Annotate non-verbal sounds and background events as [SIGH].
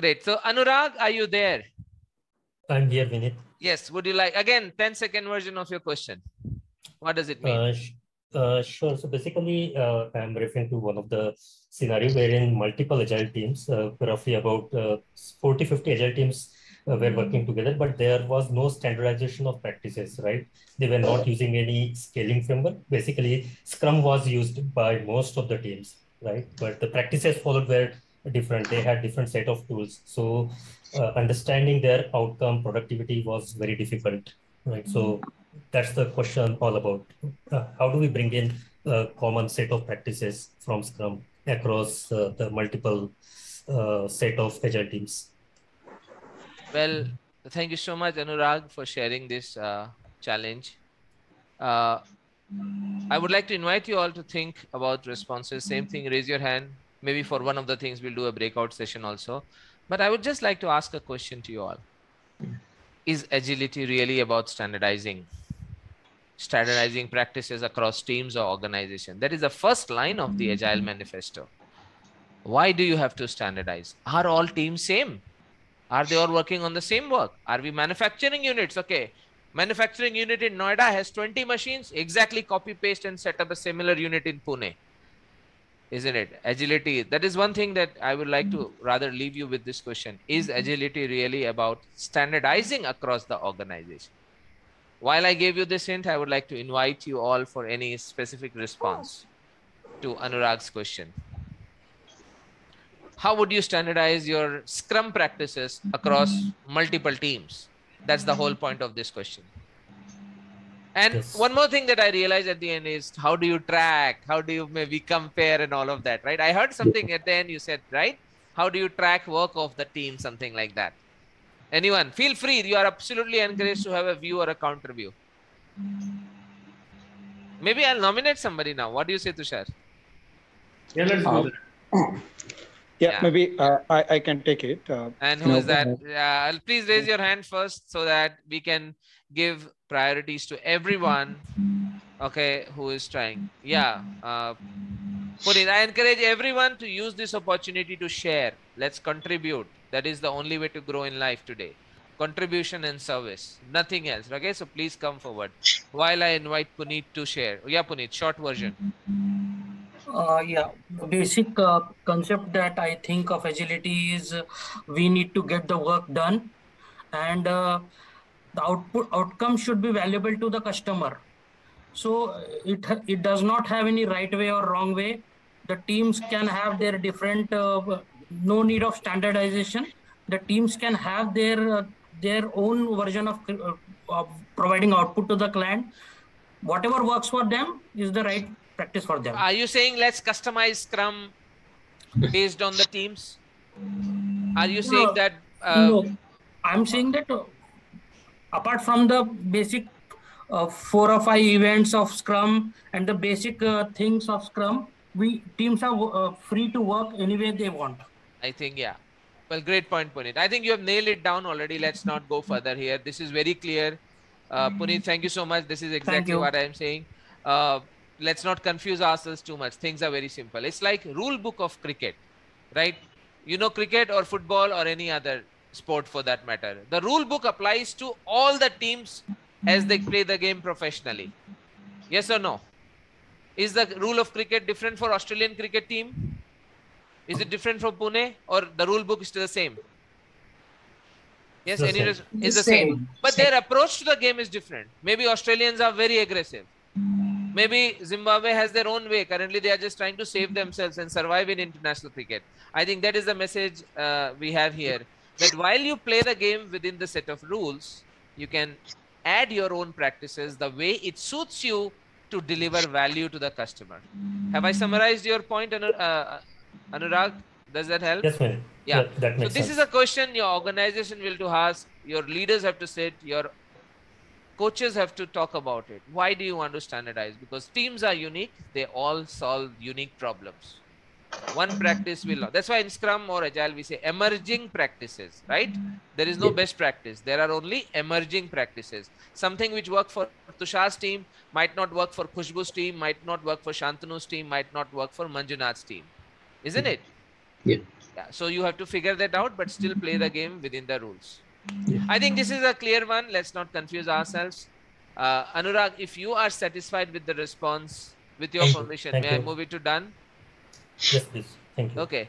Great. So Anurag, are you there? I'm here, Vineet. Yes. Would you like again 10 second version of your question? What does it mean? Uh, uh, sure. So basically, uh, I'm referring to one of the scenario wherein multiple agile teams, uh, roughly about uh, 40, 50 agile teams uh, were working together, but there was no standardization of practices, right? They were not using any scaling framework. Basically, Scrum was used by most of the teams, right? But the practices followed were different. They had different set of tools. So uh, understanding their outcome productivity was very difficult, right? So that's the question all about. Uh, how do we bring in a common set of practices from Scrum across uh, the multiple uh, set of agile teams? Well, thank you so much, Anurag, for sharing this uh, challenge. Uh, I would like to invite you all to think about responses. Same thing, raise your hand. Maybe for one of the things, we'll do a breakout session also. But I would just like to ask a question to you all. Is agility really about standardizing? Standardizing practices across teams or organization? That is the first line of the Agile Manifesto. Why do you have to standardize? Are all teams same? Are they all working on the same work? Are we manufacturing units? Okay. Manufacturing unit in Noida has 20 machines, exactly copy paste and set up a similar unit in Pune. Isn't it? Agility. That is one thing that I would like to hmm. rather leave you with this question. Is hmm. agility really about standardizing across the organization? While I gave you this hint, I would like to invite you all for any specific response to Anurag's question how would you standardize your scrum practices across hmm. multiple teams that's the whole point of this question and yes. one more thing that i realized at the end is how do you track how do you maybe compare and all of that right? I heard something at the end you said right? How do you track work of the team something like that. Anyone feel free. You are absolutely encouraged to have a view or a counter view. Maybe i'll nominate somebody now. What do you say tushar? Yeah let's do um, that [CLEARS THROAT] yeah, yeah. maybe uh, I, I can take it. Uh, and who no, is that? Yeah, please raise your hand first so that we can give priorities to everyone. Okay, who is trying? Yeah, uh, Puneet, I encourage everyone to use this opportunity to share. Let's contribute. That is the only way to grow in life today. Contribution and service, nothing else. Okay, so please come forward while I invite Puneet to share. Yeah, Puneet, short version. Uh, yeah, basic uh, concept that I think of agility is uh, we need to get the work done, and uh, the output outcome should be valuable to the customer. So it it does not have any right way or wrong way. The teams can have their different. Uh, no need of standardization. The teams can have their uh, their own version of, of providing output to the client. Whatever works for them is the right practice for them. Are you saying let's customize Scrum based on the teams? Are you saying no, that? Uh, no, I'm saying that uh, apart from the basic uh, four or five events of Scrum and the basic uh, things of Scrum, we teams are uh, free to work any way they want. I think yeah. Well, great point, Puneet. I think you have nailed it down already. Let's not go further here. This is very clear. Uh, Puneet, thank you so much. This is exactly what I am saying. Uh, let's not confuse ourselves too much. Things are very simple. It's like rule book of cricket right? You know cricket or football or any other sport for that matter. The rule book applies to all the teams as they play the game professionally. Yes or no? Is the rule of cricket different for australian cricket team? Is it different from pune or the rule book is still the same? Yes the any same. is the same, same. but same. their approach to the game is different. Maybe australians are very aggressive maybe Zimbabwe has their own way. Currently, they are just trying to save themselves and survive in international cricket. I think that is the message uh, we have here. That while you play the game within the set of rules, you can add your own practices the way it suits you to deliver value to the customer. Have I summarized your point, uh, Anurag? Does that help? Yes, ma'am. Yeah. that makes so this sense. is a question your organization will to ask. Your leaders have to sit. Your coaches have to talk about it. Why do you want to standardize? Because teams are unique, they all solve unique problems. One practice will not. That's why in Scrum or Agile we say emerging practices, right? There is no best practice. There are only emerging practices. Something which work for Tushar's team might not work for Khushbu's team, might not work for Shantanu's team, might not work for Manjunath's team. Isn't it? Yeah. Yeah, so you have to figure that out, but still play the game within the rules. Yeah. I think this is a clear one. Let's not confuse ourselves. Uh, Anurag, if you are satisfied with the response, with your Thank permission, Thank may I move it to done? Yes, please. Thank you. Okay.